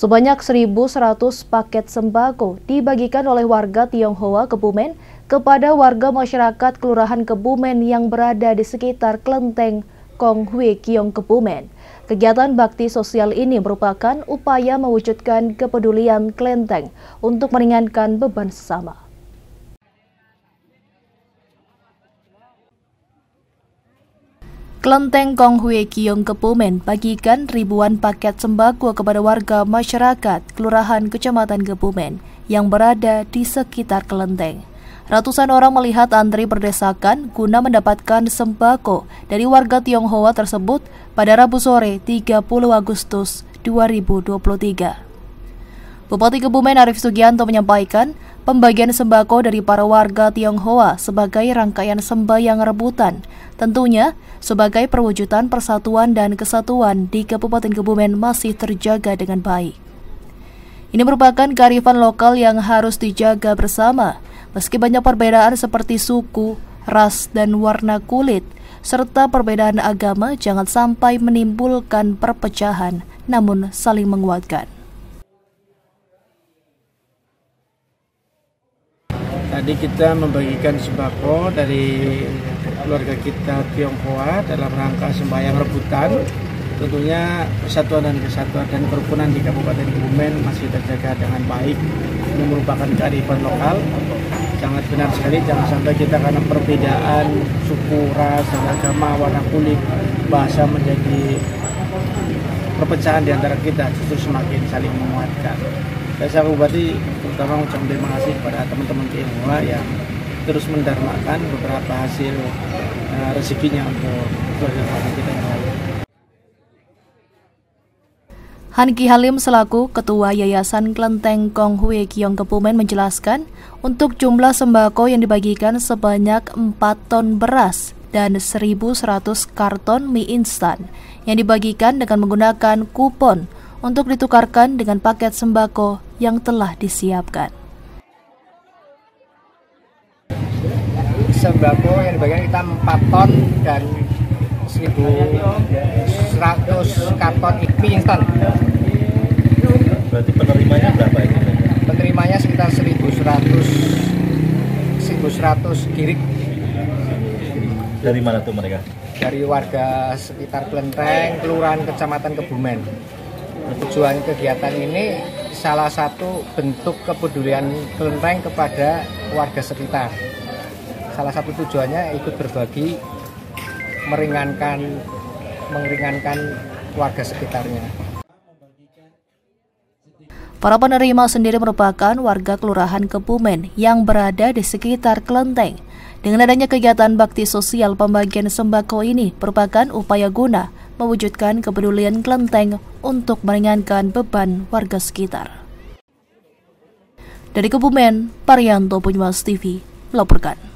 Sebanyak 1.100 paket sembako dibagikan oleh warga Tionghoa Kebumen kepada warga masyarakat Kelurahan Kebumen yang berada di sekitar Kelenteng Kong Hui Kiong Kebumen. Kegiatan bakti sosial ini merupakan upaya mewujudkan kepedulian Kelenteng untuk meringankan beban sesama. Kelenteng Kong Hui Kiong Kebumen bagikan ribuan paket sembako kepada warga masyarakat Kelurahan Kecamatan Kebumen yang berada di sekitar Kelenteng. Ratusan orang melihat antri berdesakan guna mendapatkan sembako dari warga Tionghoa tersebut pada Rabu sore 30 Agustus 2023. Bupati Kebumen Arif Sugianto menyampaikan Pembagian sembako dari para warga Tionghoa sebagai rangkaian sembahyang rebutan, tentunya sebagai perwujudan persatuan dan kesatuan di Kabupaten Kebumen masih terjaga dengan baik. Ini merupakan kearifan lokal yang harus dijaga bersama, meski banyak perbedaan seperti suku, ras, dan warna kulit, serta perbedaan agama jangan sampai menimbulkan perpecahan, namun saling menguatkan. Tadi kita membagikan sembako dari keluarga kita Tionghoa dalam rangka sembahyang rebutan. Tentunya persatuan dan kesatuan dan kerukunan di Kabupaten Kebumen masih terjaga dengan baik. Ini merupakan kearifan lokal. Sangat benar sekali, jangan sampai kita karena perbedaan suku, ras, dan agama, warna kulit, bahasa menjadi perpecahan di antara kita justru semakin saling menguatkan. Saya Bupati terutama ucapkan terima kasih kepada teman-teman Tionghoa yang terus mendarmakan beberapa hasil uh, rezekinya untuk keluarga kita yang lain. Hanki Halim selaku Ketua Yayasan Klenteng Kong Hui Kiong Kebumen menjelaskan untuk jumlah sembako yang dibagikan sebanyak 4 ton beras dan 1.100 karton mie instan yang dibagikan dengan menggunakan kupon untuk ditukarkan dengan paket sembako yang telah disiapkan. Sembako yang dibagikan kita 4 ton dan 1.100 karton mie instan. Berarti penerimanya berapa ini? Penerimanya sekitar 1.100 1.100 kirik. Dari mana tuh mereka? Dari warga sekitar Kelenteng, Kelurahan Kecamatan Kebumen. Tujuan kegiatan ini salah satu bentuk kepedulian kelenteng kepada warga sekitar. Salah satu tujuannya ikut berbagi, meringankan, meringankan warga sekitarnya. Para penerima sendiri merupakan warga Kelurahan Kebumen yang berada di sekitar Kelenteng. Dengan adanya kegiatan bakti sosial pembagian sembako ini merupakan upaya guna mewujudkan kepedulian kelenteng untuk meringankan beban warga sekitar. Dari Kebumen, Parianto Punymas TV melaporkan.